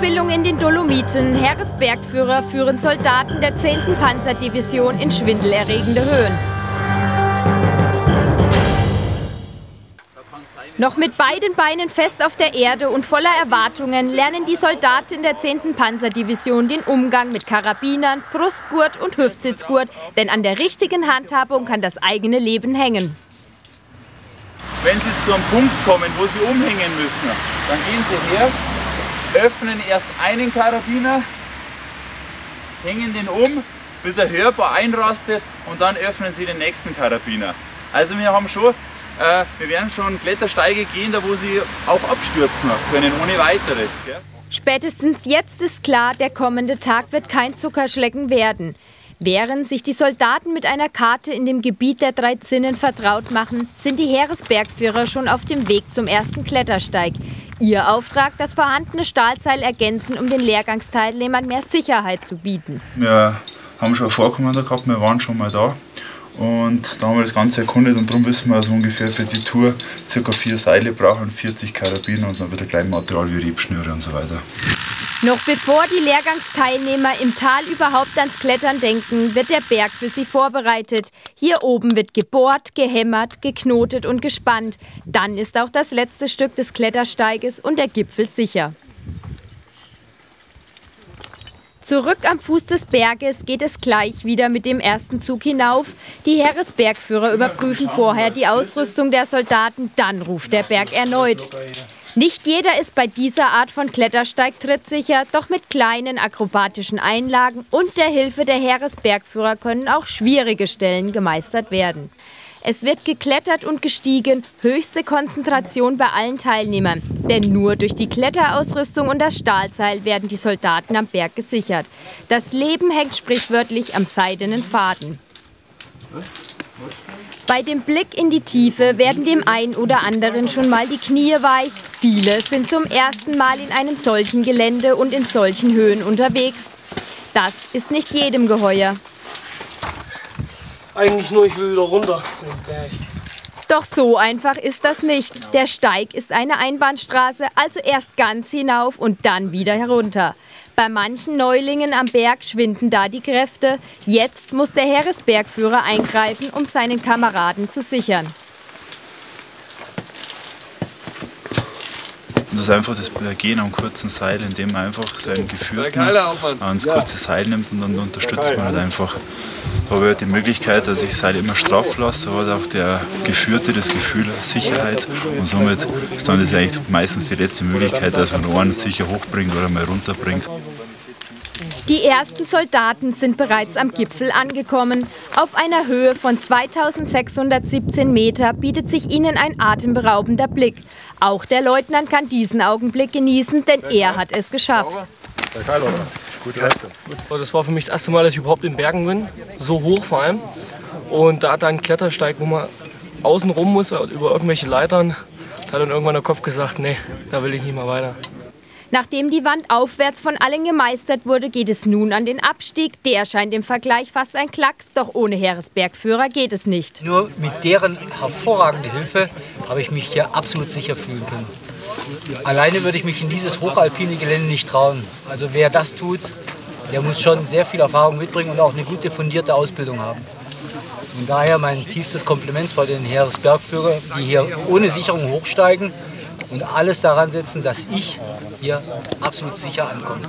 Ausbildung in den Dolomiten. Heeresbergführer führen Soldaten der 10. Panzerdivision in schwindelerregende Höhen. Noch mit beiden Beinen fest auf der Erde und voller Erwartungen lernen die Soldaten der 10. Panzerdivision den Umgang mit Karabinern, Brustgurt und Hüftsitzgurt, denn an der richtigen Handhabung kann das eigene Leben hängen. Wenn Sie zu einem Punkt kommen, wo Sie umhängen müssen, dann gehen Sie her, öffnen erst einen Karabiner, hängen den um, bis er hörbar einrastet und dann öffnen Sie den nächsten Karabiner. Also wir haben schon äh, wir werden schon Klettersteige gehen, da wo sie auch abstürzen können, ohne weiteres. Gell? Spätestens jetzt ist klar, der kommende Tag wird kein Zuckerschlecken werden. Während sich die Soldaten mit einer Karte in dem Gebiet der drei Zinnen vertraut machen, sind die Heeresbergführer schon auf dem Weg zum ersten Klettersteig. Ihr Auftrag, das vorhandene Stahlseil ergänzen, um den Lehrgangsteilnehmern mehr Sicherheit zu bieten. Wir haben schon Vorkommender gehabt, wir waren schon mal da und da haben wir das Ganze erkundet und darum wissen wir also ungefähr für die Tour ca. vier Seile brauchen, 40 Karabiner und dann wieder Kleinmaterial wie Riebschnüre und so weiter. Noch bevor die Lehrgangsteilnehmer im Tal überhaupt ans Klettern denken, wird der Berg für sie vorbereitet. Hier oben wird gebohrt, gehämmert, geknotet und gespannt. Dann ist auch das letzte Stück des Klettersteiges und der Gipfel sicher. Zurück am Fuß des Berges geht es gleich wieder mit dem ersten Zug hinauf. Die Heeresbergführer überprüfen vorher die Ausrüstung der Soldaten, dann ruft der Berg erneut. Nicht jeder ist bei dieser Art von Klettersteig trittsicher, doch mit kleinen akrobatischen Einlagen und der Hilfe der Heeresbergführer können auch schwierige Stellen gemeistert werden. Es wird geklettert und gestiegen, höchste Konzentration bei allen Teilnehmern. Denn nur durch die Kletterausrüstung und das Stahlseil werden die Soldaten am Berg gesichert. Das Leben hängt sprichwörtlich am seidenen Faden. Bei dem Blick in die Tiefe werden dem einen oder anderen schon mal die Knie weich. Viele sind zum ersten Mal in einem solchen Gelände und in solchen Höhen unterwegs. Das ist nicht jedem geheuer eigentlich nur, ich will wieder runter. Doch so einfach ist das nicht. Der Steig ist eine Einbahnstraße, also erst ganz hinauf und dann wieder herunter. Bei manchen Neulingen am Berg schwinden da die Kräfte. Jetzt muss der Heeresbergführer eingreifen, um seinen Kameraden zu sichern. Das ist einfach das Gehen am kurzen Seil, indem man einfach sein Gefühl ans kurze Seil nimmt und dann unterstützt man halt einfach. Habe ich die Möglichkeit, dass ich Seil immer straff lasse, aber auch der Geführte das Gefühl Sicherheit. Und somit ist dann das eigentlich meistens die letzte Möglichkeit, dass man einen sicher hochbringt oder mal runterbringt. Die ersten Soldaten sind bereits am Gipfel angekommen. Auf einer Höhe von 2617 Meter bietet sich ihnen ein atemberaubender Blick. Auch der Leutnant kann diesen Augenblick genießen, denn er hat es geschafft. Das war für mich das erste Mal, dass ich überhaupt in Bergen bin, so hoch vor allem. Und da dann Klettersteig, wo man außen rum muss, über irgendwelche Leitern, da hat dann irgendwann der Kopf gesagt, nee, da will ich nicht mehr weiter. Nachdem die Wand aufwärts von allen gemeistert wurde, geht es nun an den Abstieg. Der scheint im Vergleich fast ein Klacks, doch ohne Heeresbergführer geht es nicht. Nur mit deren hervorragenden Hilfe habe ich mich hier absolut sicher fühlen können. Alleine würde ich mich in dieses hochalpine Gelände nicht trauen. Also wer das tut, der muss schon sehr viel Erfahrung mitbringen und auch eine gute fundierte Ausbildung haben. Und daher mein tiefstes Kompliment vor den Heeresbergführer, die hier ohne Sicherung hochsteigen und alles daran setzen, dass ich hier absolut sicher ankomme.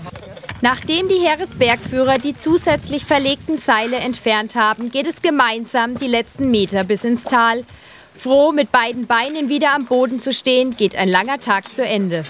Nachdem die Heeresbergführer die zusätzlich verlegten Seile entfernt haben, geht es gemeinsam die letzten Meter bis ins Tal. Froh, mit beiden Beinen wieder am Boden zu stehen, geht ein langer Tag zu Ende.